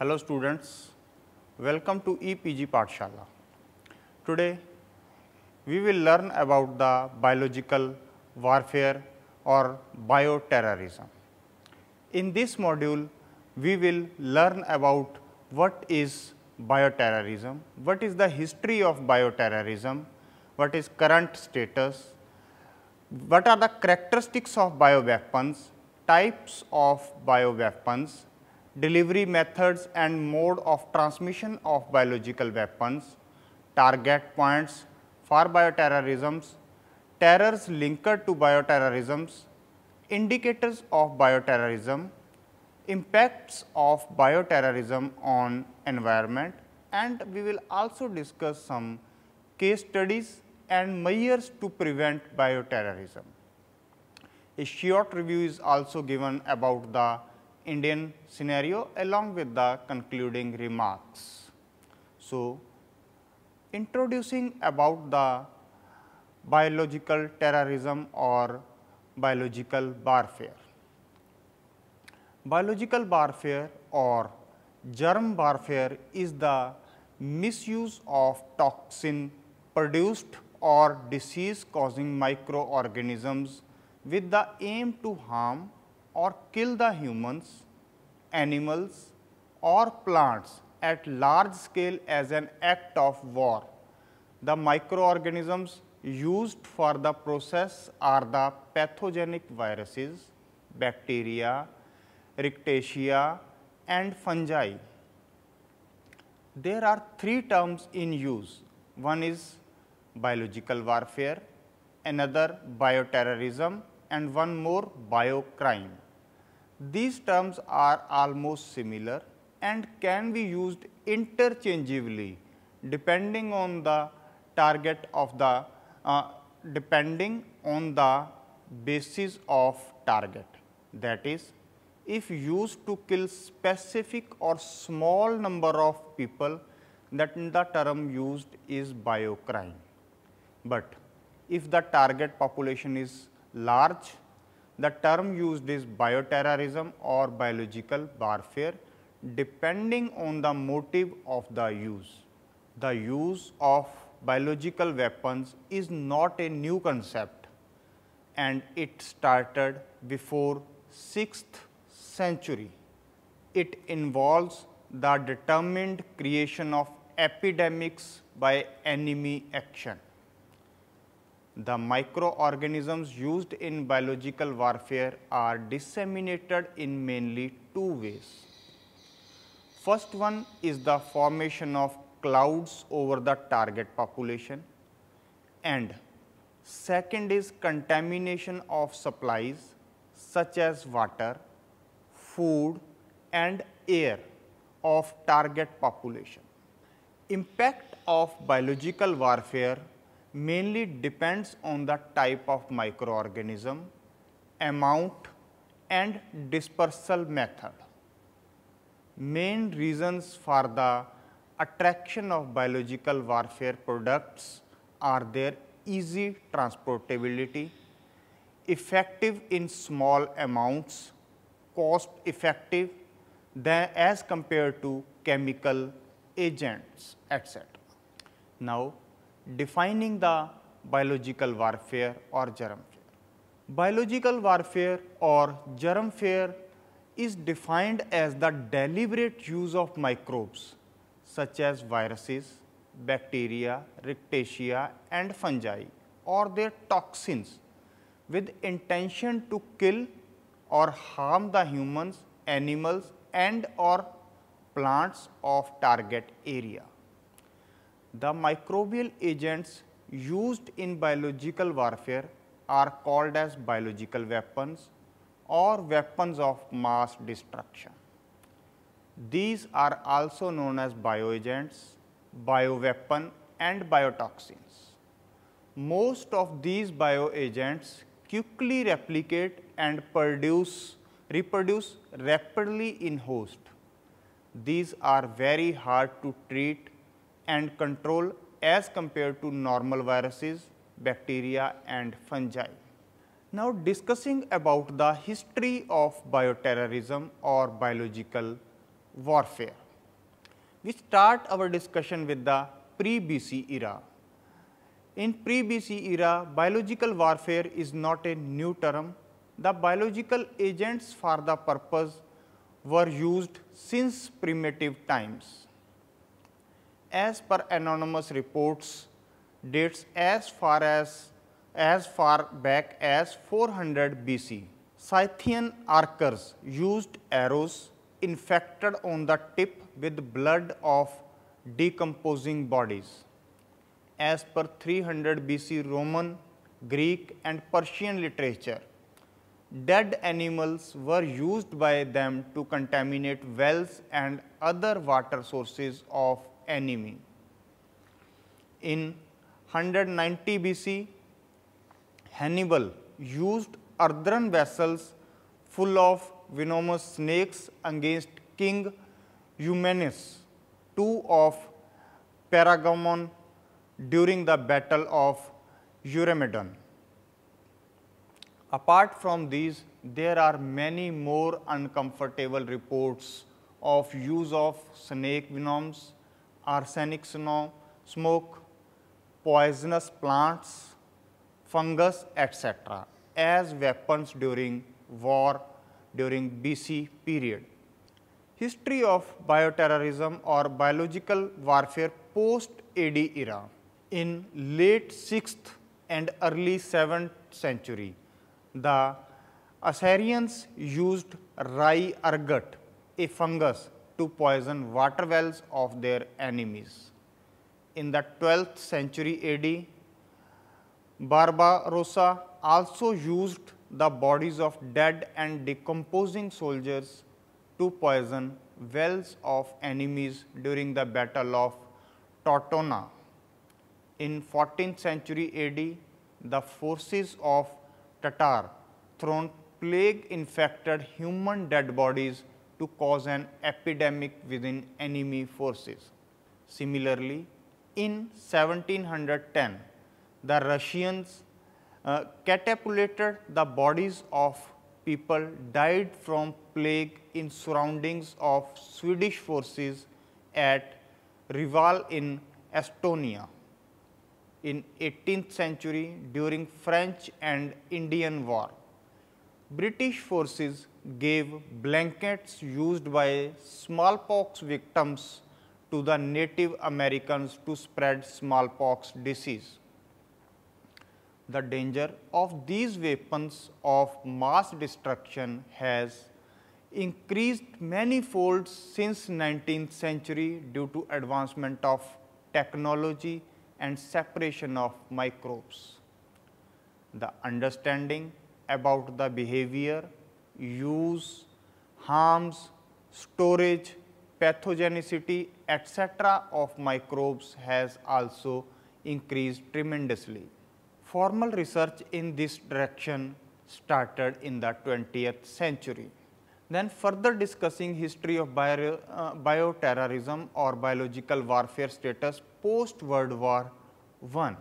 Hello students, welcome to EPG Pathshala. Today we will learn about the biological warfare or bioterrorism. In this module, we will learn about what is bioterrorism, what is the history of bioterrorism, what is current status, what are the characteristics of bioweapons, types of bioweapons, delivery methods and mode of transmission of biological weapons, target points for bioterrorisms, terrors linked to bioterrorisms, indicators of bioterrorism, impacts of bioterrorism on environment and we will also discuss some case studies and measures to prevent bioterrorism. A short review is also given about the Indian scenario along with the concluding remarks. So, introducing about the biological terrorism or biological warfare. Biological warfare or germ warfare is the misuse of toxin produced or disease causing microorganisms with the aim to harm or kill the humans, animals or plants at large scale as an act of war. The microorganisms used for the process are the pathogenic viruses, bacteria, rickettsia and fungi. There are three terms in use. One is biological warfare, another bioterrorism and one more biocrime. These terms are almost similar and can be used interchangeably depending on the target of the uh, depending on the basis of target that is if used to kill specific or small number of people that the term used is biocrime. But if the target population is large, the term used is bioterrorism or biological warfare depending on the motive of the use. The use of biological weapons is not a new concept and it started before 6th century. It involves the determined creation of epidemics by enemy action. The microorganisms used in biological warfare are disseminated in mainly two ways. First one is the formation of clouds over the target population and second is contamination of supplies such as water, food and air of target population. Impact of biological warfare mainly depends on the type of microorganism, amount and dispersal method. Main reasons for the attraction of biological warfare products are their easy transportability, effective in small amounts, cost effective than as compared to chemical agents, etc. Now, defining the biological warfare or germ warfare. Biological warfare or germ warfare is defined as the deliberate use of microbes such as viruses, bacteria, rickettsia and fungi or their toxins with intention to kill or harm the humans, animals and or plants of target area. The microbial agents used in biological warfare are called as biological weapons or weapons of mass destruction. These are also known as bioagents, bioweapon and biotoxins. Most of these bioagents quickly replicate and produce, reproduce rapidly in host. These are very hard to treat and control as compared to normal viruses, bacteria and fungi. Now discussing about the history of bioterrorism or biological warfare. We start our discussion with the pre-BC era. In pre-BC era, biological warfare is not a new term. The biological agents for the purpose were used since primitive times. As per anonymous reports, dates as far as as far back as 400 BC. Scythian archers used arrows infected on the tip with blood of decomposing bodies. As per 300 BC Roman, Greek and Persian literature, dead animals were used by them to contaminate wells and other water sources of enemy. In 190 BC, Hannibal used earthen vessels full of venomous snakes against King Eumenes II of Pergamon during the Battle of Eurymedon. Apart from these, there are many more uncomfortable reports of use of snake venoms, arsenic snow, smoke, poisonous plants, fungus, etc. as weapons during war during BC period. History of bioterrorism or biological warfare post AD era. In late 6th and early 7th century, the Assyrians used rye ergot, a fungus, to poison water wells of their enemies. In the 12th century AD, Barbarossa also used the bodies of dead and decomposing soldiers to poison wells of enemies during the Battle of Tortona. In 14th century AD, the forces of Tatar thrown plague infected human dead bodies to cause an epidemic within enemy forces. Similarly, in 1710, the Russians uh, catapulted the bodies of people died from plague in surroundings of Swedish forces at Reval in Estonia. In 18th century during French and Indian War, British forces gave blankets used by smallpox victims to the Native Americans to spread smallpox disease. The danger of these weapons of mass destruction has increased many folds since 19th century due to advancement of technology and separation of microbes. The understanding about the behavior, use, harms, storage, pathogenicity, etc. of microbes has also increased tremendously. Formal research in this direction started in the 20th century. Then further discussing history of bio, uh, bioterrorism or biological warfare status post World War I.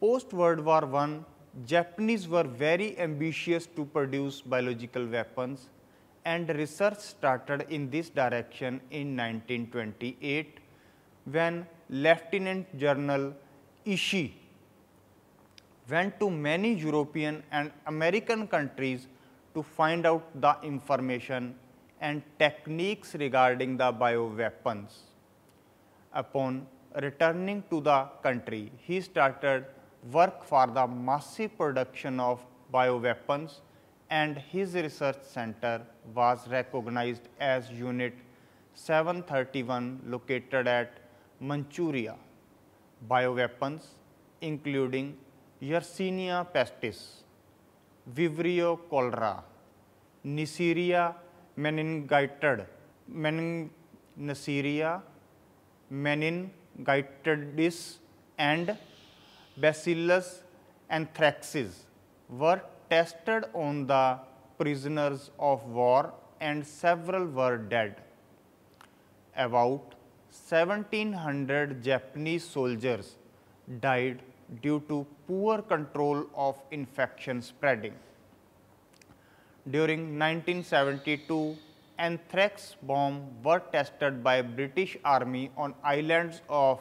Post World War I, Japanese were very ambitious to produce biological weapons and research started in this direction in 1928 when Lieutenant General Ishii went to many European and American countries to find out the information and techniques regarding the bioweapons. Upon returning to the country, he started work for the massive production of bioweapons and his research center was recognized as Unit 731 located at Manchuria. Bioweapons including Yersinia pestis, Vibrio cholera, Neisseria meningitid, Neisseria meningitidis and Bacillus and anthracis were tested on the prisoners of war and several were dead. About 1700 Japanese soldiers died due to poor control of infection spreading. During 1972 anthrax bomb were tested by British Army on islands of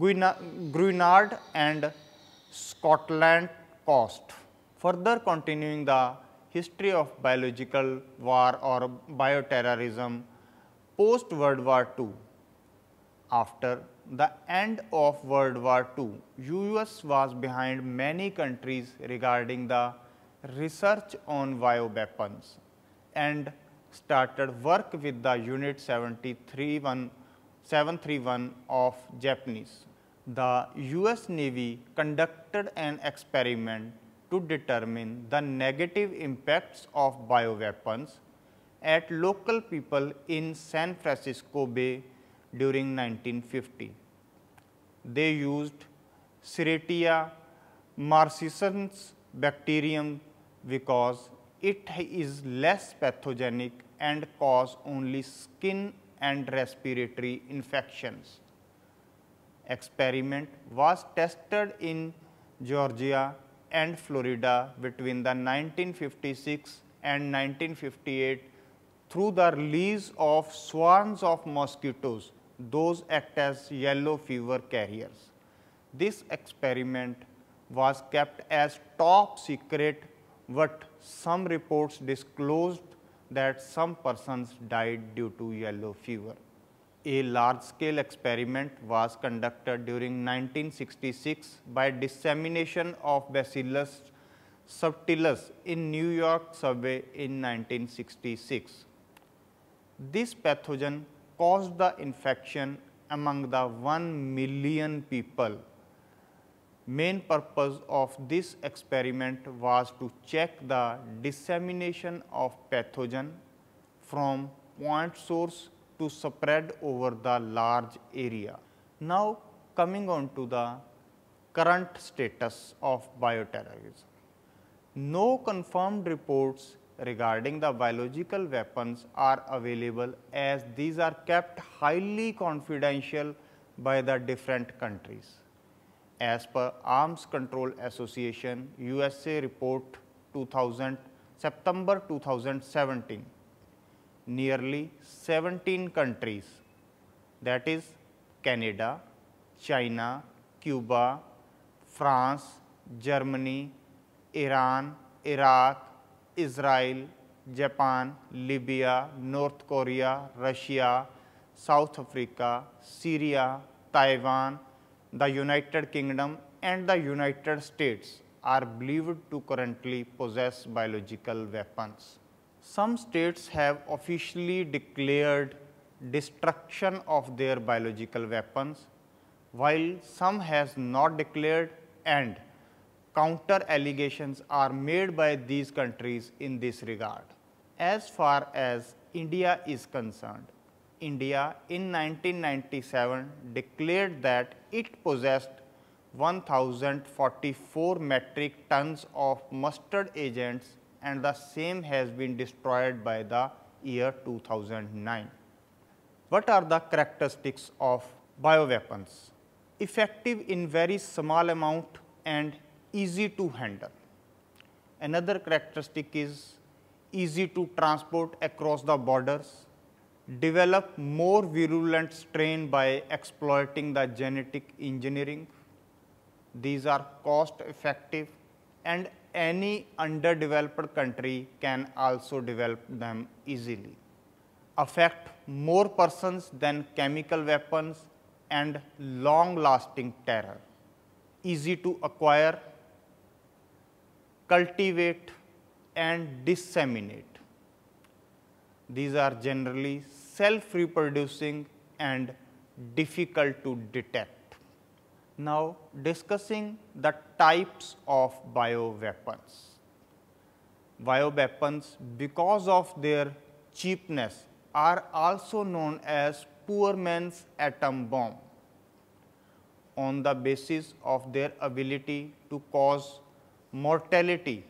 Grenada and Scotland coast. Further continuing the history of biological war or bioterrorism post World War II. After the end of World War II, US was behind many countries regarding the research on bioweapons and started work with the Unit 731 of Japanese. The US Navy conducted an experiment to determine the negative impacts of bioweapons at local people in San Francisco Bay during 1950. They used Serratia marcescens bacterium because it is less pathogenic and cause only skin and respiratory infections. Experiment was tested in Georgia and Florida between the 1956 and 1958 through the release of swarms of mosquitoes, those act as yellow fever carriers. This experiment was kept as top secret, but some reports disclosed that some persons died due to yellow fever. A large-scale experiment was conducted during 1966 by dissemination of Bacillus subtilis in New York subway in 1966. This pathogen caused the infection among the 1 million people main purpose of this experiment was to check the dissemination of pathogen from point source to spread over the large area. Now, coming on to the current status of bioterrorism. No confirmed reports regarding the biological weapons are available as these are kept highly confidential by the different countries as per Arms Control Association USA report 2000 September 2017 nearly 17 countries that is Canada, China, Cuba, France, Germany, Iran, Iraq, Israel, Japan, Libya, North Korea, Russia, South Africa, Syria, Taiwan, the United Kingdom and the United States are believed to currently possess biological weapons. Some states have officially declared destruction of their biological weapons, while some has not declared and counter allegations are made by these countries in this regard. As far as India is concerned, India in 1997 declared that it possessed 1044 metric tons of mustard agents and the same has been destroyed by the year 2009. What are the characteristics of bioweapons? Effective in very small amount and easy to handle. Another characteristic is easy to transport across the borders develop more virulent strain by exploiting the genetic engineering. These are cost effective and any underdeveloped country can also develop them easily. Affect more persons than chemical weapons and long lasting terror. Easy to acquire, cultivate and disseminate these are generally self-reproducing and difficult to detect. Now, discussing the types of bioweapons. Bioweapons, because of their cheapness, are also known as poor man's atom bomb on the basis of their ability to cause mortality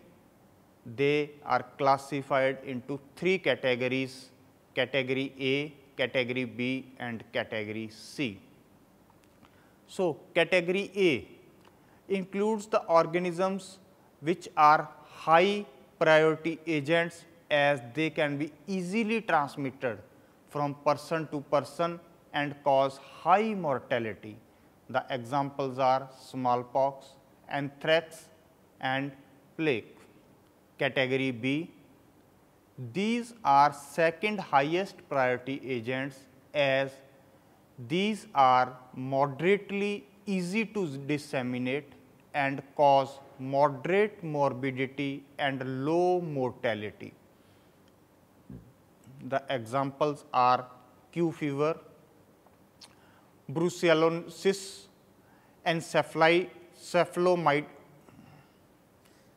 they are classified into three categories, category A, category B and category C. So, category A includes the organisms which are high priority agents as they can be easily transmitted from person to person and cause high mortality. The examples are smallpox, anthrax and plague. Category B, these are second highest priority agents as these are moderately easy to disseminate and cause moderate morbidity and low mortality. The examples are Q fever, brucellosis, encephalomyelitis.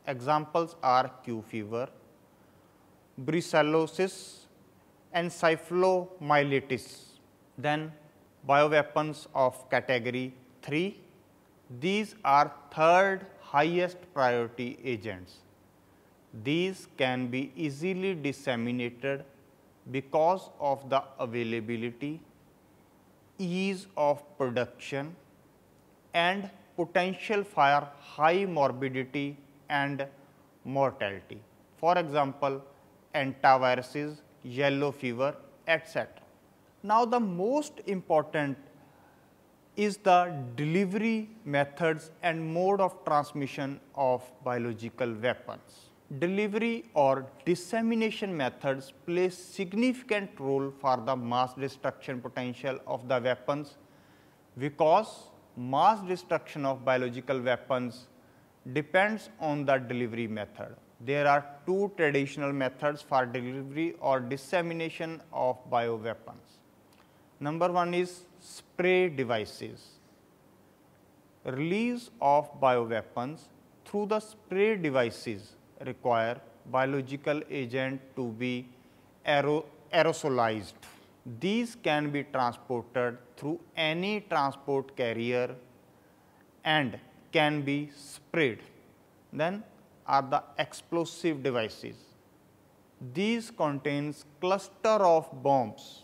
Examples are Q fever, brucellosis, and encephalomyelitis. Then bioweapons of category 3. These are third highest priority agents. These can be easily disseminated because of the availability, ease of production and potential for high morbidity and mortality. For example, antiviruses, yellow fever, etc. Now, the most important is the delivery methods and mode of transmission of biological weapons. Delivery or dissemination methods play significant role for the mass destruction potential of the weapons because mass destruction of biological weapons depends on the delivery method. There are two traditional methods for delivery or dissemination of bioweapons. Number one is spray devices. Release of bioweapons through the spray devices require biological agent to be aerosolized. These can be transported through any transport carrier and can be sprayed. Then are the explosive devices. These contains cluster of bombs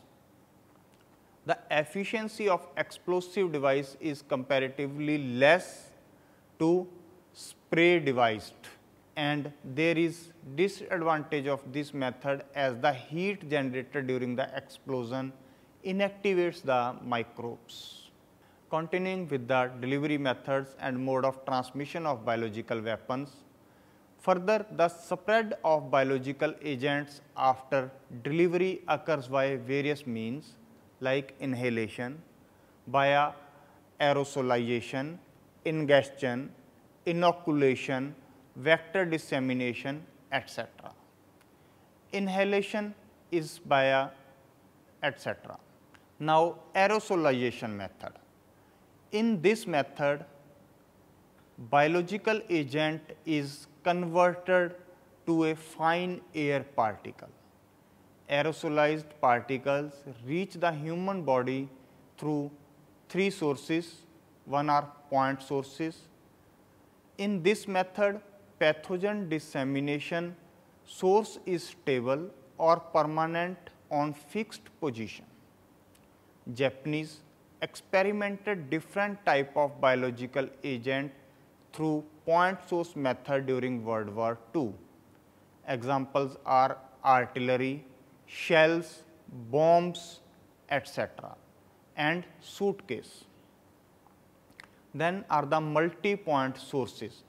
the efficiency of explosive device is comparatively less to spray device and there is disadvantage of this method as the heat generated during the explosion inactivates the microbes. Continuing with the delivery methods and mode of transmission of biological weapons, further the spread of biological agents after delivery occurs by various means like inhalation, via aerosolization, ingestion, inoculation, vector dissemination, etc. Inhalation is via etc. Now, aerosolization method. In this method, biological agent is converted to a fine air particle aerosolized particles reach the human body through three sources, one are point sources. In this method, pathogen dissemination source is stable or permanent on fixed position. Japanese experimented different type of biological agent through point source method during World War II. Examples are artillery, shells, bombs, etc. and suitcase. Then are the multi-point sources.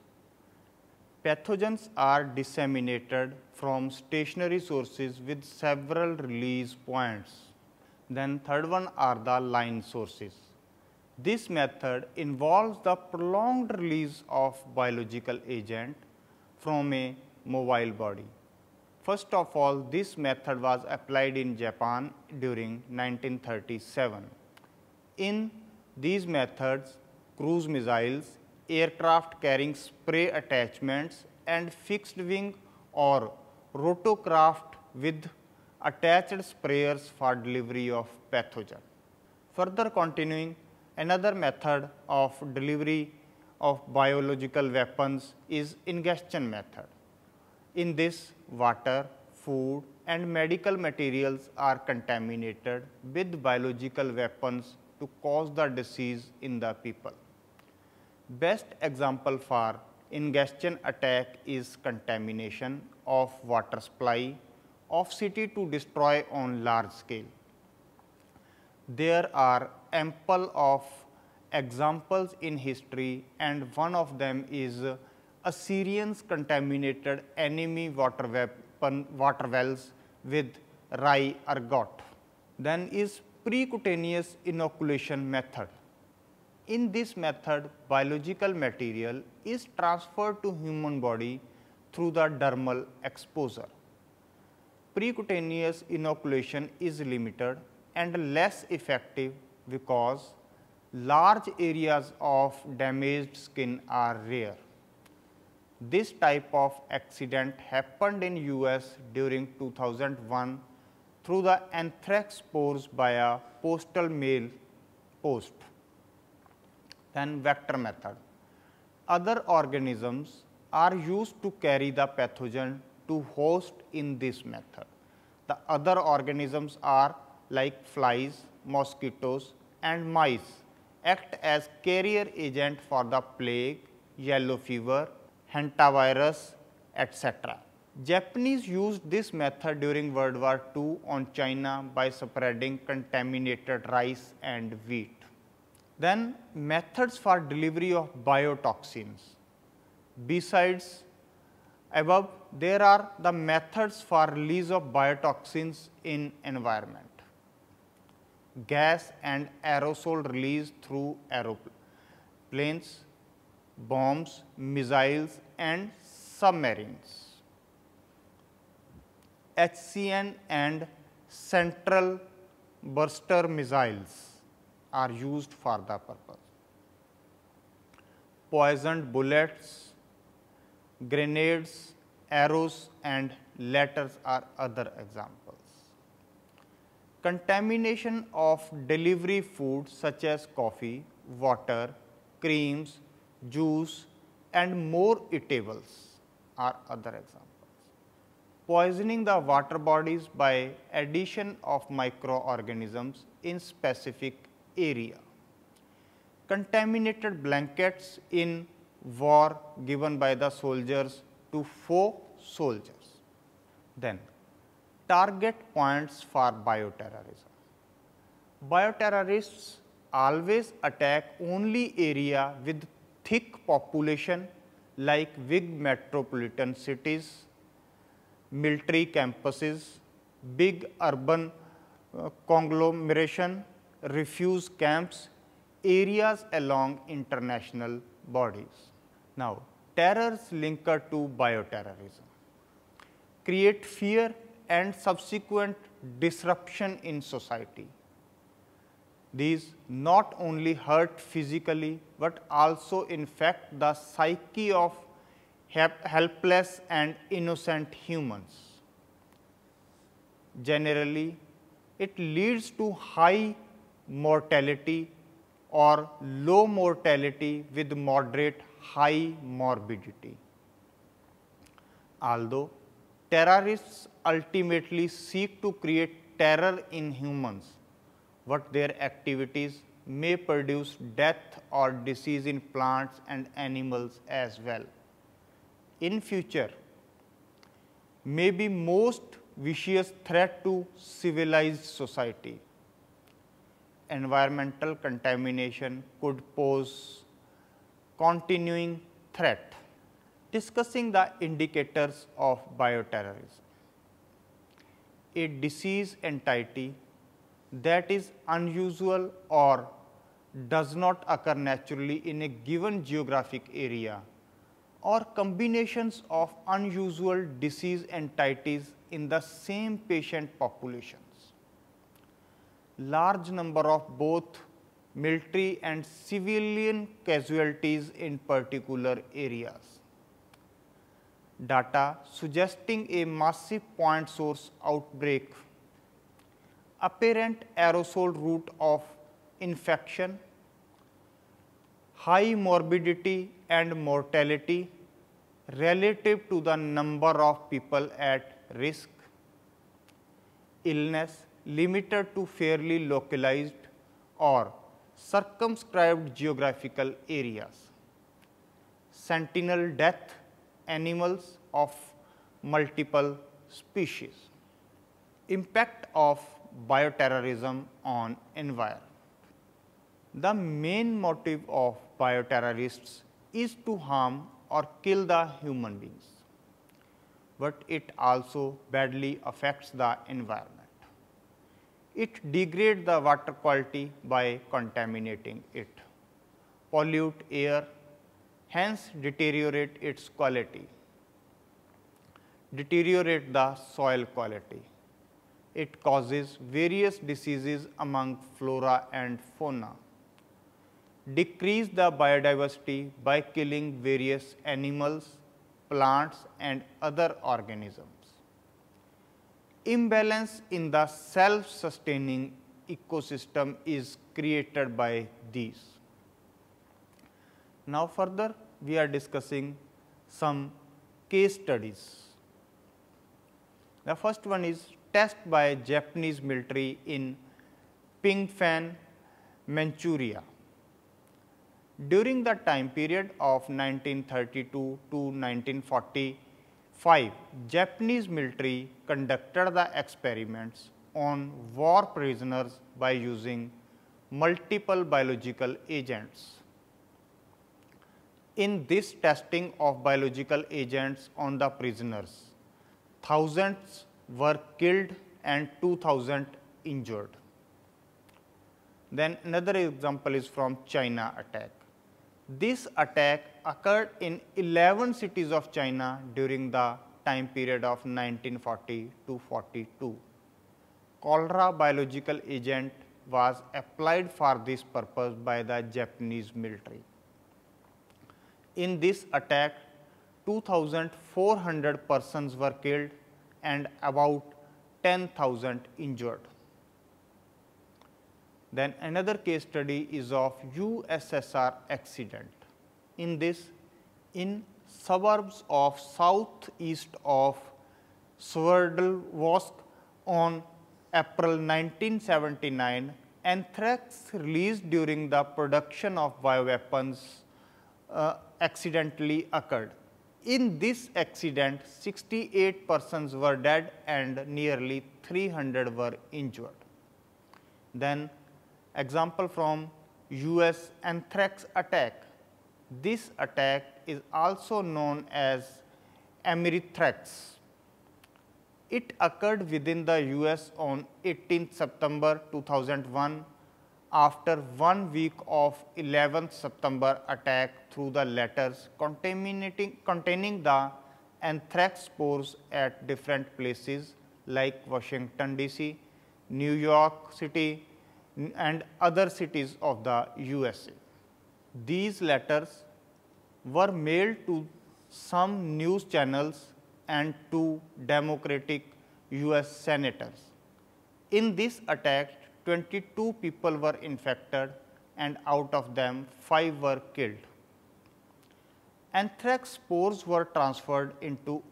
Pathogens are disseminated from stationary sources with several release points. Then third one are the line sources. This method involves the prolonged release of biological agent from a mobile body. First of all, this method was applied in Japan during 1937. In these methods, cruise missiles, aircraft carrying spray attachments and fixed wing or rotorcraft with attached sprayers for delivery of pathogen. Further continuing, another method of delivery of biological weapons is ingestion method. In this, water, food and medical materials are contaminated with biological weapons to cause the disease in the people. Best example for ingestion attack is contamination of water supply, of city to destroy on large scale. There are ample of examples in history and one of them is Assyrians contaminated enemy water, weapon, water wells with rye ergot. Then is precutaneous inoculation method. In this method, biological material is transferred to human body through the dermal exposure. Precutaneous inoculation is limited and less effective because large areas of damaged skin are rare. This type of accident happened in US during 2001 through the anthrax spores by a postal mail post. Then vector method. Other organisms are used to carry the pathogen to host in this method. The other organisms are like flies, mosquitoes and mice act as carrier agent for the plague, yellow fever, hantavirus, etc. Japanese used this method during World War II on China by spreading contaminated rice and wheat. Then methods for delivery of biotoxins. Besides above, there are the methods for release of biotoxins in environment. Gas and aerosol release through aeroplanes, bombs, missiles and submarines. HCN and central burster missiles are used for the purpose. Poisoned bullets, grenades, arrows and letters are other examples. Contamination of delivery foods such as coffee, water, creams, juice and more eatables are other examples. Poisoning the water bodies by addition of microorganisms in specific area. Contaminated blankets in war given by the soldiers to foe soldiers. Then target points for bioterrorism. Bioterrorists always attack only area with thick population like big metropolitan cities, military campuses, big urban uh, conglomeration, refuse camps, areas along international bodies. Now, terrors linked to bioterrorism create fear and subsequent disruption in society. These not only hurt physically, but also infect the psyche of helpless and innocent humans. Generally, it leads to high mortality or low mortality with moderate high morbidity. Although terrorists ultimately seek to create terror in humans, but their activities may produce death or disease in plants and animals as well. In future, may be most vicious threat to civilized society environmental contamination could pose continuing threat. Discussing the indicators of bioterrorism. A disease entity that is unusual or does not occur naturally in a given geographic area or combinations of unusual disease entities in the same patient populations. large number of both military and civilian casualties in particular areas. Data suggesting a massive point source outbreak, apparent aerosol route of infection, high morbidity and mortality relative to the number of people at risk, illness limited to fairly localized or circumscribed geographical areas. Sentinel death animals of multiple species. Impact of bioterrorism on environment. The main motive of bioterrorists is to harm or kill the human beings, but it also badly affects the environment. It degrades the water quality by contaminating it, pollute air, hence deteriorate its quality, deteriorate the soil quality. It causes various diseases among flora and fauna decrease the biodiversity by killing various animals, plants and other organisms. Imbalance in the self-sustaining ecosystem is created by these. Now further we are discussing some case studies. The first one is test by Japanese military in Pingfan, Manchuria. During the time period of 1932 to 1945, Japanese military conducted the experiments on war prisoners by using multiple biological agents. In this testing of biological agents on the prisoners, thousands were killed and 2000 injured. Then another example is from China attack. This attack occurred in 11 cities of China during the time period of 1940 to 42. Cholera biological agent was applied for this purpose by the Japanese military. In this attack, 2,400 persons were killed and about 10,000 injured. Then another case study is of USSR accident. In this, in suburbs of southeast of Sverdlovsk on April 1979, anthrax released during the production of bioweapons uh, accidentally occurred. In this accident, 68 persons were dead and nearly 300 were injured. Then Example from US anthrax attack. This attack is also known as Amerithrax. It occurred within the US on 18 September 2001 after one week of 11th September attack through the letters contaminating containing the anthrax spores at different places like Washington DC, New York City, and other cities of the USA. These letters were mailed to some news channels and to Democratic US senators. In this attack, 22 people were infected and out of them 5 were killed. Anthrax spores were transferred into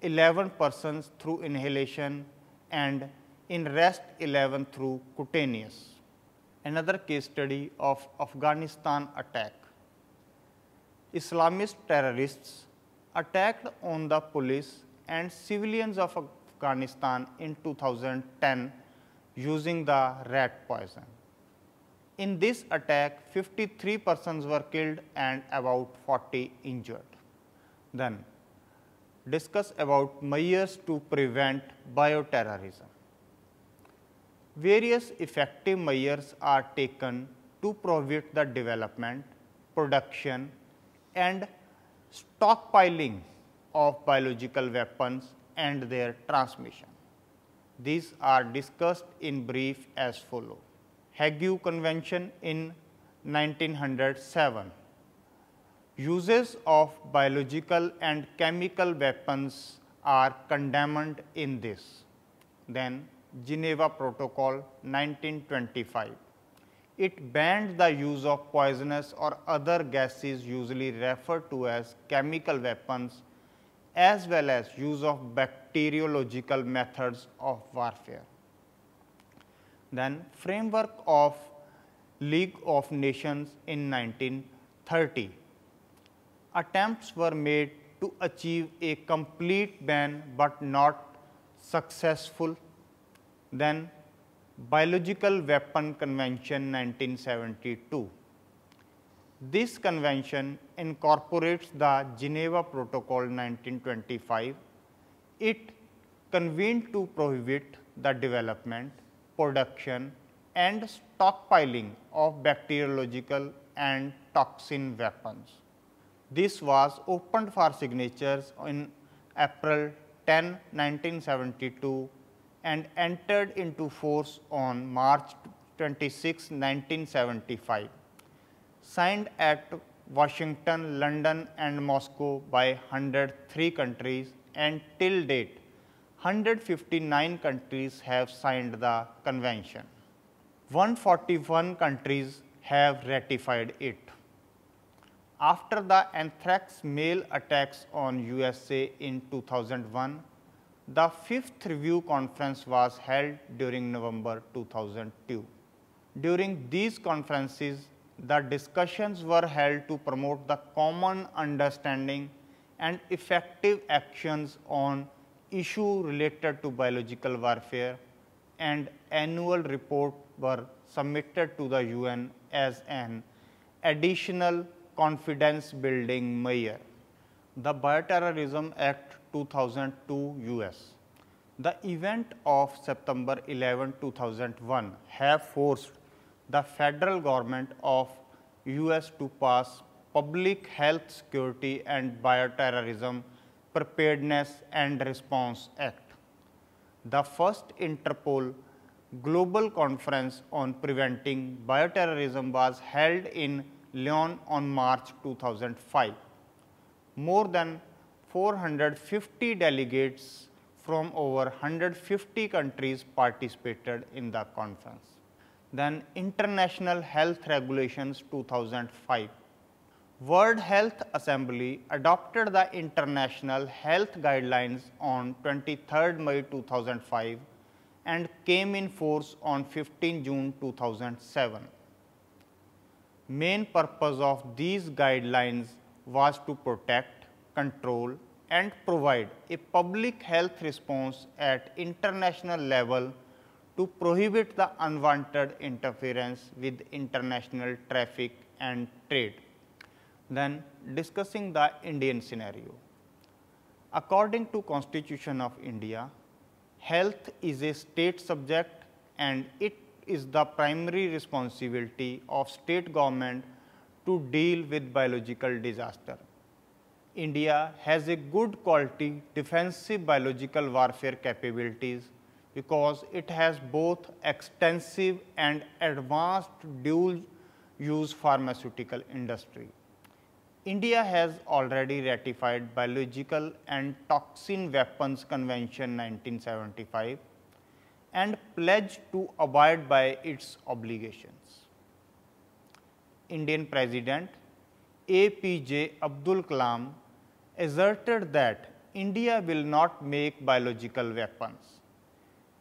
11 persons through inhalation and in rest 11 through cutaneous. Another case study of Afghanistan attack. Islamist terrorists attacked on the police and civilians of Afghanistan in 2010 using the rat poison. In this attack, 53 persons were killed and about 40 injured. Then discuss about measures to prevent bioterrorism various effective measures are taken to prevent the development, production and stockpiling of biological weapons and their transmission. These are discussed in brief as follow. Hague Convention in 1907. Uses of biological and chemical weapons are condemned in this. Then Geneva Protocol 1925. It banned the use of poisonous or other gases usually referred to as chemical weapons as well as use of bacteriological methods of warfare. Then framework of League of Nations in 1930. Attempts were made to achieve a complete ban, but not successful Then Biological Weapon Convention 1972. This convention incorporates the Geneva Protocol 1925. It convened to prohibit the development, production and stockpiling of bacteriological and toxin weapons. This was opened for signatures in April 10, 1972 and entered into force on March 26, 1975. Signed at Washington, London and Moscow by 103 countries and till date 159 countries have signed the convention. 141 countries have ratified it. After the anthrax mail attacks on USA in 2001, the fifth review conference was held during November 2002. During these conferences, the discussions were held to promote the common understanding and effective actions on issue related to biological warfare and annual report were submitted to the UN as an additional confidence building measure. The Bioterrorism Act 2002 US. The event of September 11, 2001 have forced the federal government of US to pass Public Health Security and Bioterrorism Preparedness and Response Act. The first Interpol Global Conference on Preventing Bioterrorism was held in Lyon on March 2005. More than 450 delegates from over 150 countries participated in the conference. Then International Health Regulations 2005. World Health Assembly adopted the International Health Guidelines on 23 May 2005 and came in force on 15 June 2007. Main purpose of these guidelines was to protect, control and provide a public health response at international level to prohibit the unwanted interference with international traffic and trade. Then discussing the Indian scenario. According to Constitution of India, health is a state subject and it is the primary responsibility of state government to deal with biological disaster. India has a good quality defensive biological warfare capabilities because it has both extensive and advanced dual use pharmaceutical industry. India has already ratified Biological and Toxin Weapons Convention 1975 and pledged to abide by its obligations. Indian President APJ Abdul Kalam asserted that India will not make biological weapons.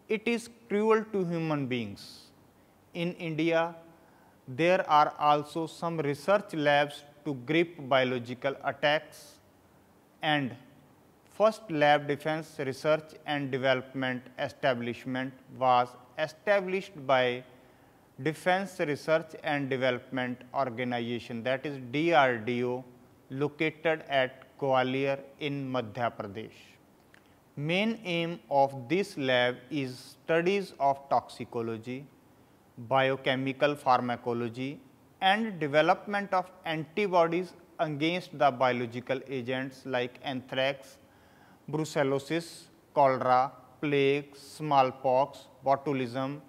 It is cruel to human beings. In India, there are also some research labs to grip biological attacks and first lab defense research and development establishment was established by Defense Research and Development Organization that is DRDO located at Gwalior in Madhya Pradesh. Main aim of this lab is studies of toxicology, biochemical pharmacology and development of antibodies against the biological agents like anthrax, brucellosis, cholera, plague, smallpox, botulism,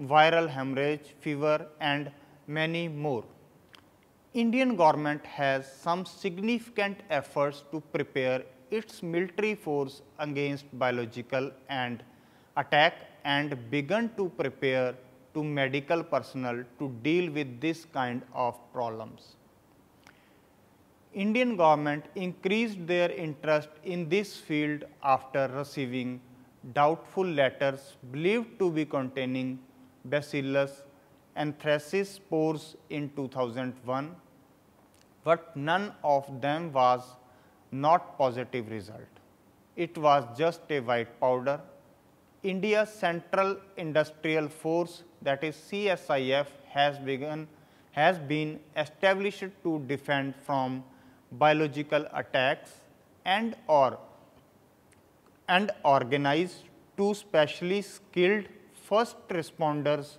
viral hemorrhage, fever and many more. Indian government has some significant efforts to prepare its military force against biological and attack and begun to prepare to medical personnel to deal with this kind of problems. Indian government increased their interest in this field after receiving doubtful letters believed to be containing bacillus anthracis spores in 2001, but none of them was not positive result. It was just a white powder India's Central Industrial Force that is CSIF has begun has been established to defend from biological attacks and or and organized two specially skilled first responders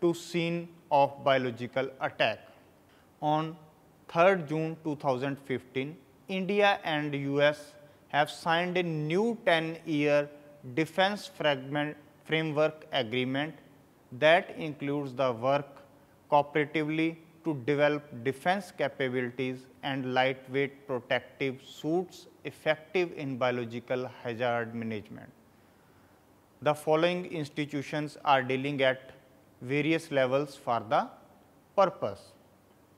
to scene of biological attack. On 3rd June 2015, India and US have signed a new 10 year defense framework agreement that includes the work cooperatively to develop defense capabilities and lightweight protective suits effective in biological hazard management. The following institutions are dealing at various levels for the purpose.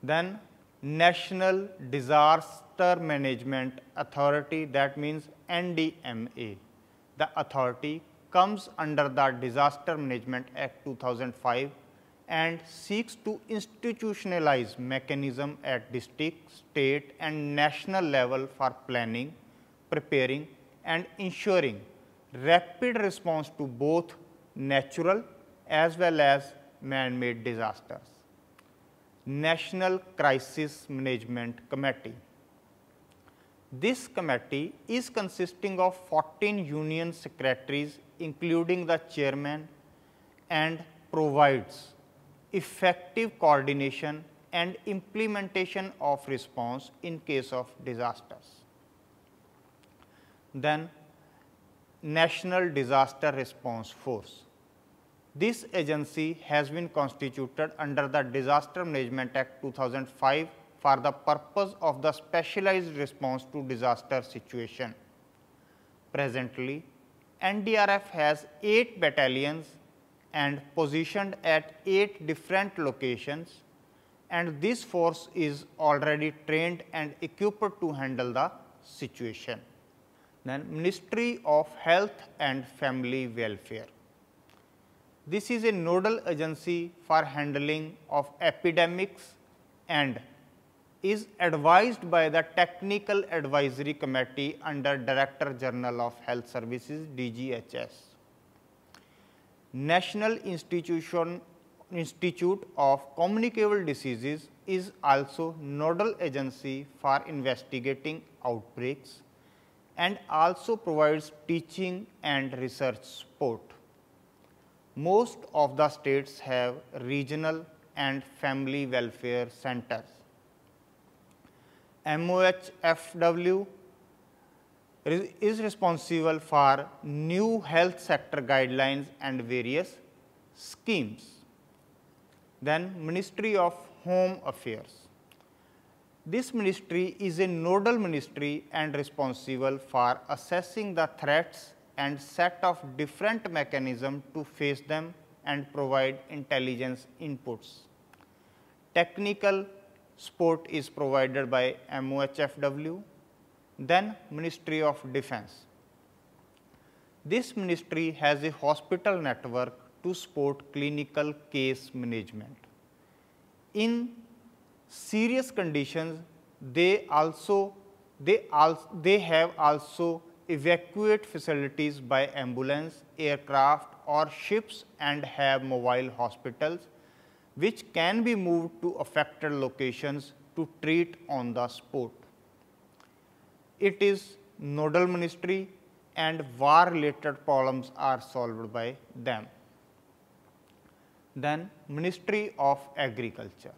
Then National Disaster Management Authority that means NDMA. The authority comes under the Disaster Management Act 2005 and seeks to institutionalize mechanism at district, state and national level for planning, preparing and ensuring rapid response to both natural as well as man-made disasters. National Crisis Management Committee. This committee is consisting of 14 union secretaries including the chairman and provides effective coordination and implementation of response in case of disasters. Then National Disaster Response Force. This agency has been constituted under the Disaster Management Act 2005 for the purpose of the specialized response to disaster situation. Presently, NDRF has 8 battalions and positioned at 8 different locations and this force is already trained and equipped to handle the situation. Then Ministry of Health and Family Welfare. This is a nodal agency for handling of epidemics and is advised by the Technical Advisory Committee under Director General of Health Services DGHS. National Institution Institute of Communicable Diseases is also nodal agency for investigating outbreaks and also provides teaching and research support most of the states have regional and family welfare centers. MOHFW is responsible for new health sector guidelines and various schemes. Then Ministry of Home Affairs. This ministry is a nodal ministry and responsible for assessing the threats and set of different mechanisms to face them and provide intelligence inputs. Technical support is provided by MOHFW, then Ministry of Defense. This ministry has a hospital network to support clinical case management. In serious conditions, they also they, also, they have also evacuate facilities by ambulance, aircraft or ships and have mobile hospitals which can be moved to affected locations to treat on the spot. It is nodal ministry and war related problems are solved by them. Then Ministry of Agriculture.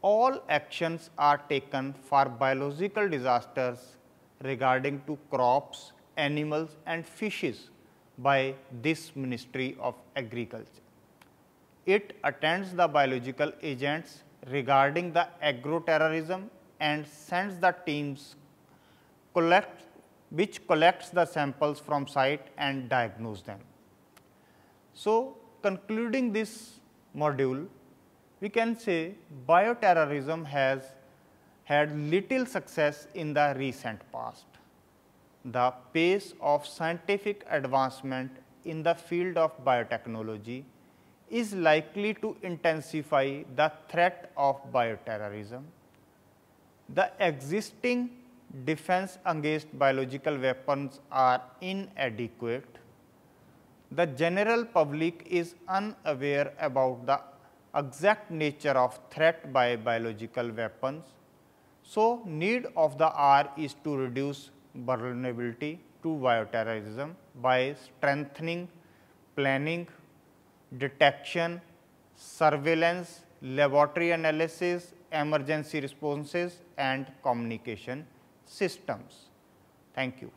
All actions are taken for biological disasters regarding to crops, animals and fishes by this Ministry of Agriculture. It attends the biological agents regarding the agro-terrorism and sends the teams collect which collects the samples from site and diagnose them. So, concluding this module, we can say bioterrorism has had little success in the recent past. The pace of scientific advancement in the field of biotechnology is likely to intensify the threat of bioterrorism. The existing defense against biological weapons are inadequate. the general public is unaware about the exact nature of threat by biological weapons. So, need of the R is to reduce vulnerability to bioterrorism by strengthening planning, detection, surveillance, laboratory analysis, emergency responses and communication systems. Thank you.